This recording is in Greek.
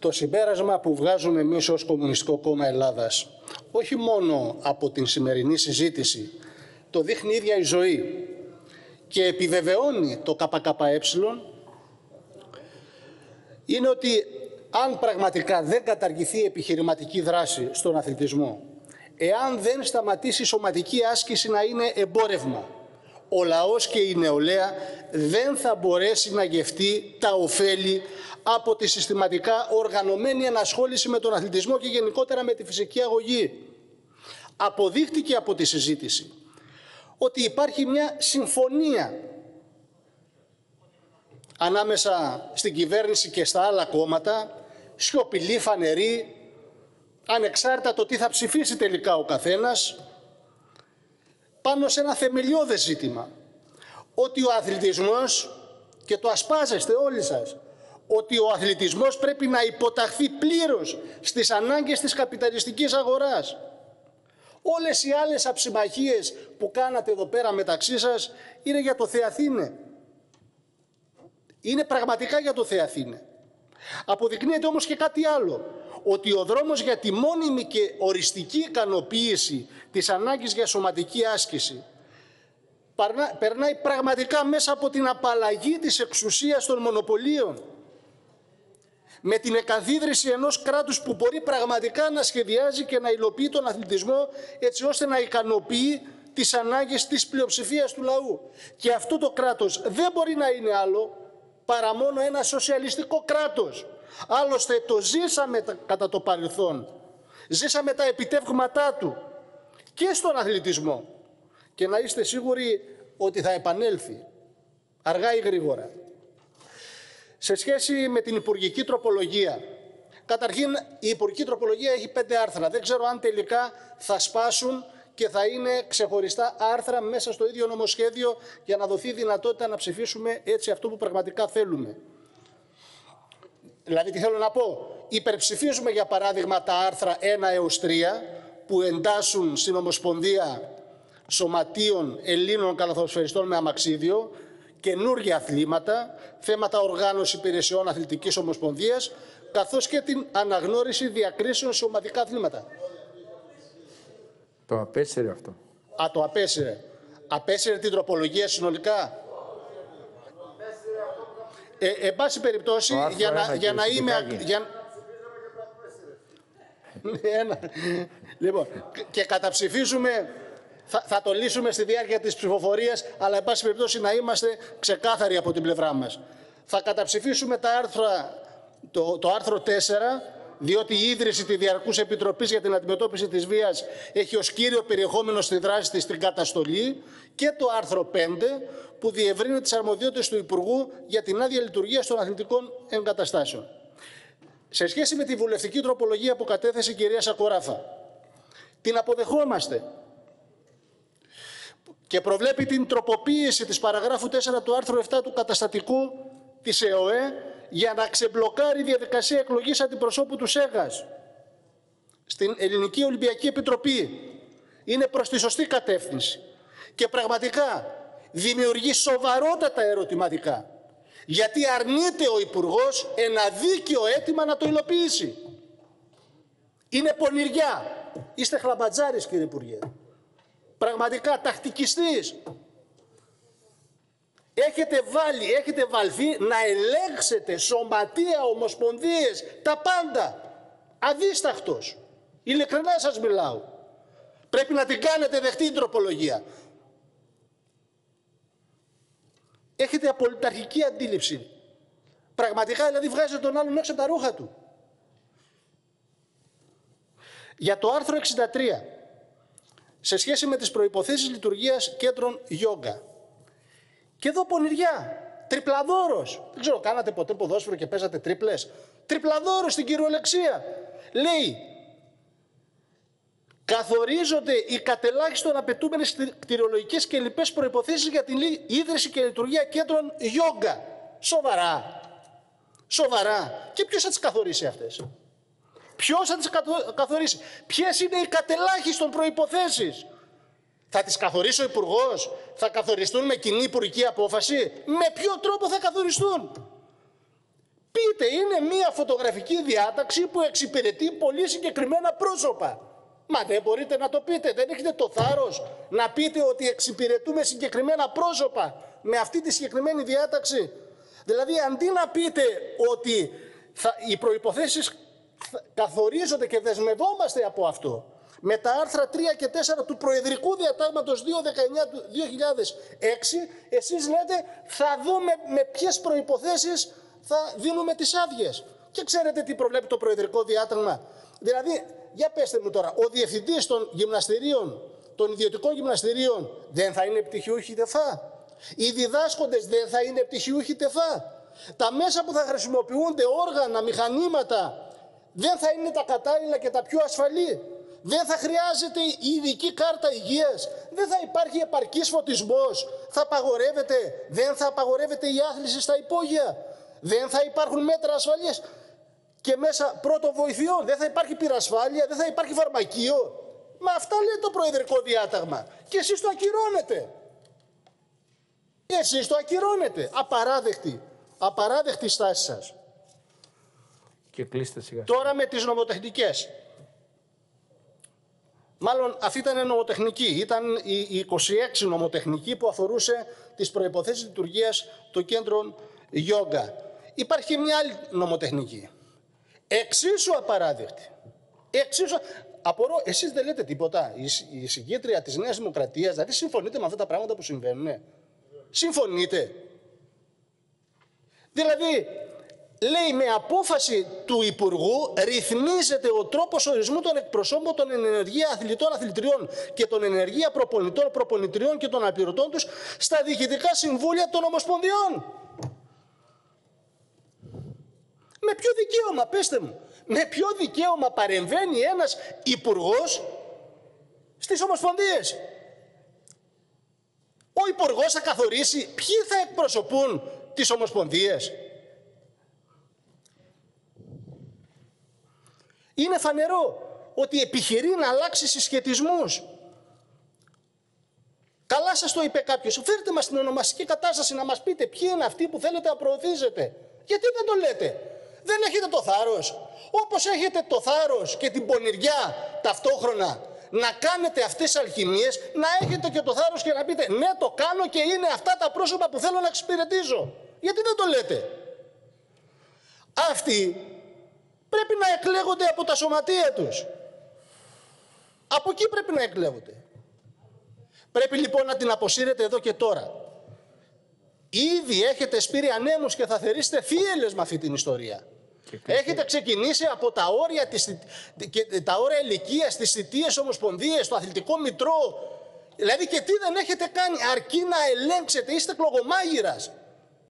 Το συμπέρασμα που βγάζουμε εμείς ως Κομμουνιστικό Κόμμα Ελλάδας, όχι μόνο από την σημερινή συζήτηση, το δείχνει η ίδια η ζωή και επιβεβαιώνει το ΚΚΕ, είναι ότι αν πραγματικά δεν καταργηθεί η επιχειρηματική δράση στον αθλητισμό, εάν δεν σταματήσει η σωματική άσκηση να είναι εμπόρευμα, ο λαός και η νεολαία δεν θα μπορέσει να γευτεί τα ωφέλη από τη συστηματικά οργανωμένη ενασχόληση με τον αθλητισμό και γενικότερα με τη φυσική αγωγή. Αποδείχτηκε από τη συζήτηση ότι υπάρχει μια συμφωνία ανάμεσα στην κυβέρνηση και στα άλλα κόμματα, σιωπηλή, φανερή, ανεξάρτητα το τι θα ψηφίσει τελικά ο καθένας, πάνω σε ένα θεμελιώδες ζήτημα. Ότι ο αθλητισμός, και το ασπάζεστε όλοι σας, ότι ο αθλητισμός πρέπει να υποταχθεί πλήρως στις ανάγκες της καπιταλιστικής αγοράς. Όλες οι άλλες αψημαχίες που κάνατε εδώ πέρα μεταξύ σας είναι για το Θεαθήνε. Είναι πραγματικά για το Θεαθήνε. Αποδεικνύεται όμως και κάτι άλλο. Ότι ο δρόμος για τη μόνιμη και οριστική ικανοποίηση της ανάγκης για σωματική άσκηση περνάει πραγματικά μέσα από την απαλλαγή της εξουσίας των μονοπωλίων με την εκαθίδρυση ενός κράτους που μπορεί πραγματικά να σχεδιάζει και να υλοποιεί τον αθλητισμό έτσι ώστε να ικανοποιεί τις ανάγκες της πλειοψηφίας του λαού. Και αυτό το κράτος δεν μπορεί να είναι άλλο παρά μόνο ένα σοσιαλιστικό κράτος. Άλλωστε το ζήσαμε κατά το παρελθόν. Ζήσαμε τα επιτεύγματά του και στον αθλητισμό. Και να είστε σίγουροι ότι θα επανέλθει αργά ή γρήγορα σε σχέση με την υπουργική τροπολογία. Καταρχήν, η υπουργική τροπολογία έχει πέντε άρθρα. Δεν ξέρω αν τελικά θα σπάσουν και θα είναι ξεχωριστά άρθρα μέσα στο ίδιο νομοσχέδιο για να δοθεί δυνατότητα να ψηφίσουμε έτσι αυτό που πραγματικά θέλουμε. Δηλαδή, τι θέλω να πω; Υπερψηφίζουμε, για παράδειγμα, τα άρθρα 1 έως 3 που εντάσσουν στην Ομοσπονδία Σωματείων Ελλήνων Καλαθοσφαιριστών με αμαξίδιο καινούργια αθλήματα, θέματα οργάνωση υπηρεσιών αθλητικής ομοσπονδίας, καθώς και την αναγνώριση διακρίσεων σε ομαδικά αθλήματα. Το απέσυρε αυτό. Α, το απέσυρε. Απέσυρε την τροπολογία συνολικά. Ε, εν πάση περιπτώσει, για να, για να είμαι... Για... Ένα. λοιπόν, και καταψηφίζουμε θα, θα το λύσουμε στη διάρκεια της ψηφοφορίας, αλλά εν πάση περιπτώσει να είμαστε ξεκάθαροι από την πλευρά μας. Θα καταψηφίσουμε τα άρθρα, το, το άρθρο 4, διότι η ίδρυση της Διαρκούς Επιτροπής για την Αντιμετώπιση της Βίας έχει ως κύριο περιεχόμενο στη δράση της την καταστολή και το άρθρο 5 που διευρύνει τις αρμοδιότητες του Υπουργού για την άδεια λειτουργίας των αθλητικών εγκαταστάσεων. Σε σχέση με τη βουλευτική τροπολογία που κατέθεσε η κυρία Σακοράφα, την αποδεχόμαστε και προβλέπει την τροποποίηση της παραγράφου 4 του άρθρου 7 του καταστατικού της ΕΟΕ για να ξεμπλοκάρει η διαδικασία εκλογής αντιπροσώπου του ΣΕΓΑΣ στην Ελληνική Ολυμπιακή Επιτροπή. Είναι προς τη σωστή κατεύθυνση. Και πραγματικά δημιουργεί σοβαρότατα ερωτηματικά. Γιατί αρνείται ο Υπουργός ένα δίκαιο αίτημα να το υλοποιήσει. Είναι πονηριά. Είστε χλαμπατζάρης κύριε Υπουργέ πραγματικά τακτικιστής. Έχετε βάλει, έχετε βαλθεί να ελέγξετε σωματεία, ομοσπονδίες, τα πάντα. Αδίσταχτος. Ειλικρινά σας μιλάω. Πρέπει να την κάνετε δεχτή την τροπολογία. Έχετε απολυταρχική αντίληψη. Πραγματικά δηλαδή βγάζετε τον άλλον έξω από τα ρούχα του. Για το άρθρο 63 σε σχέση με τις προϋποθέσεις λειτουργίας κέντρων γιόγκα. Και εδώ πονηριά, τριπλαδόρος. Δεν ξέρω, κάνατε ποτέ ποδόσφαιρο και παίζατε τρίπλες; Τριπλαδόρος στην κυριολεξία. Λέει, καθορίζονται οι κατελάχιστον απαιτούμενες κτηριολογικέ και λοιπές προποθέσει για την ίδρυση και λειτουργία κέντρων γιόγκα. Σοβαρά. Σοβαρά. Και ποιος θα τις καθορίσει αυτές; Ποιος θα τις καθορίσει, Ποιες είναι οι κατελάχιστον προποθέσει. Θα τις καθορίσει ο Υπουργός, θα καθοριστούν με κοινή υπουργική απόφαση. Με ποιο τρόπο θα καθοριστούν; Πείτε, είναι μία φωτογραφική διάταξη που εξυπηρετεί πολύ συγκεκριμένα πρόσωπα. Μα δεν μπορείτε να το πείτε, δεν έχετε το θάρρος να πείτε ότι εξυπηρετούμε συγκεκριμένα πρόσωπα με αυτή τη συγκεκριμένη διάταξη. Δηλαδή αντί να πείτε ότι θα, οι προϋποθέσεις καθορίζονται και δεσμευόμαστε από αυτό με τα άρθρα 3 και 4 του Προεδρικού Διατάγματος 219 του 2006 εσείς λέτε θα δούμε με ποιες προϋποθέσεις θα δίνουμε τις άδειες. Και ξέρετε τι προβλέπει το Προεδρικό Διάταγμα. Δηλαδή, για πέστε μου τώρα, ο διευθυντής των γυμναστηρίων, των ιδιωτικών γυμναστηρίων δεν θα είναι πτυχιούχοι τεφά. Οι διδάσκοντες δεν θα είναι πτυχιούχοι τεφά. Τα μέσα που θα χρησιμοποιούνται, όργανα, μηχανήματα, δεν θα είναι τα κατάλληλα και τα πιο ασφαλή. Δεν θα χρειάζεται η ειδική κάρτα υγείας. Δεν θα υπάρχει επαρκής φωτισμός. Θα απαγορεύεται. Δεν θα απαγορεύεται η άθληση στα υπόγεια. Δεν θα υπάρχουν μέτρα ασφαλείας. Και μέσα πρώτο βοηθειών. Δεν θα υπάρχει πυρασφάλεια. Δεν θα υπάρχει φαρμακείο. Μα αυτά λέει το Προεδρικό Διάταγμα. Και εσείς το ακυρώνετε. Εσείς το ακυρώνετε. Απαράδεκτη. Απαράδεκτη στάση σας. Και κλείστε σιγά. Τώρα με τις νομοτεχνικές. Μάλλον αυτή ήταν νομοτεχνική. Ήταν η 26 νομοτεχνική που αφορούσε τις προϋποθέσεις λειτουργίας των κέντρων γιόγκα. Υπάρχει μια άλλη νομοτεχνική. Εξίσου απαράδεκτη. Εξίσου... Απορώ, εσείς δεν λέτε τίποτα. Η, η συγκήτρια της Νέας Δημοκρατίας, δηλαδή συμφωνείτε με αυτά τα πράγματα που συμβαίνουν; Συμφωνείτε. Δηλαδή, λέει με απόφαση του Υπουργού ρυθμίζεται ο τρόπος ορισμού των εκπροσώπων των ενεργεία αθλητών αθλητριών και των ενεργεία προπονητών προπονητριών και των απληρωτών τους στα διοικητικά συμβούλια των Ομοσπονδιών. Με ποιο δικαίωμα, πέστε μου, με ποιο δικαίωμα παρεμβαίνει ένας υπουργός στις Ομοσπονδίες; Ο υπουργός θα καθορίσει ποιοι θα εκπροσωπούν τις Ομοσπονδίες. Είναι φανερό ότι επιχειρεί να αλλάξει συσχετισμούς. Καλά σας το είπε κάποιος. Φέρτε μας την ονομαστική κατάσταση να μας πείτε ποιοι είναι αυτοί που θέλετε να προωθήσετε. Γιατί δεν το λέτε. Δεν έχετε το θάρρος. Όπως έχετε το θάρρος και την πονηριά ταυτόχρονα να κάνετε αυτές τις αλχημίες, να έχετε και το θάρρος και να πείτε ναι το κάνω και είναι αυτά τα πρόσωπα που θέλω να εξυπηρετήσω. Γιατί δεν το λέτε. Αυτοί πρέπει να εκλέγονται από τα σωματεία τους. Από εκεί πρέπει να εκλέγονται. Πρέπει λοιπόν να την αποσύρετε εδώ και τώρα. Ήδη έχετε σπείρει ανέμους και θα θερήσετε θύελες με αυτή την ιστορία. Έχετε ξεκινήσει από τα όρια, της, τα όρια ηλικίας, τις θητείες ομοσπονδίες, το αθλητικό μητρό. Δηλαδή και τι δεν έχετε κάνει, αρκεί να ελέγξετε, είστε κλογομάγειρας.